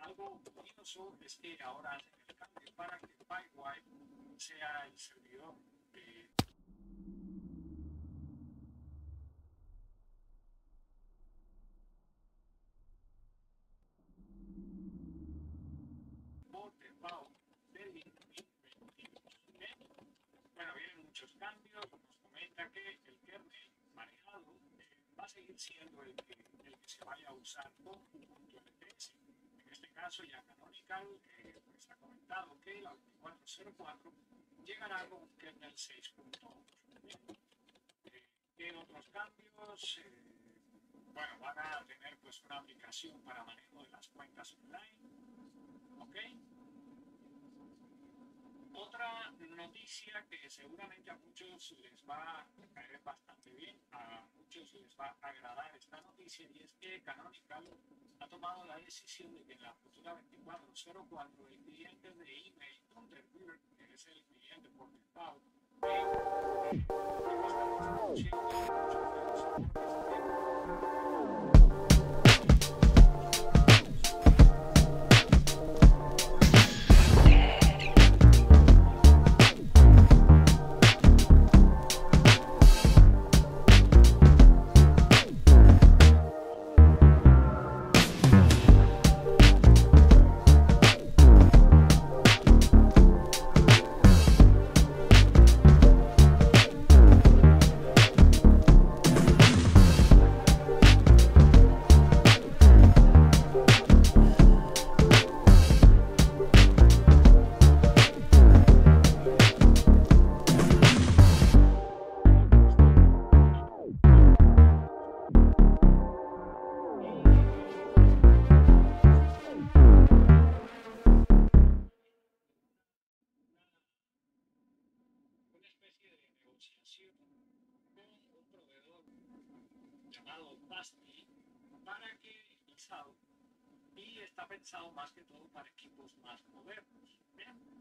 algo curioso es que ahora hacen el cambio para que PyWide sea el servidor de por default del 2021. Bueno, vienen muchos cambios, nos comenta que el kernel manejado eh, va a seguir siendo el que, el que se vaya a caso ya Canonical eh, pues ha comentado que la 2404 llegará con un kernel 6.1. Eh, ¿Qué otros cambios? Eh, bueno, van a tener pues una aplicación para manejo de las cuentas online. ¿Ok? Otra noticia que seguramente a muchos les va a caer bastante bien, a muchos les va a agradar esta noticia y es que Canonical ha tomado la decisión de que en la futura 2404 el cliente de email Thunderbird, que es el cliente por que, eh, que llamado Basti para que y está pensado más que todo para equipos más modernos. ¿bien?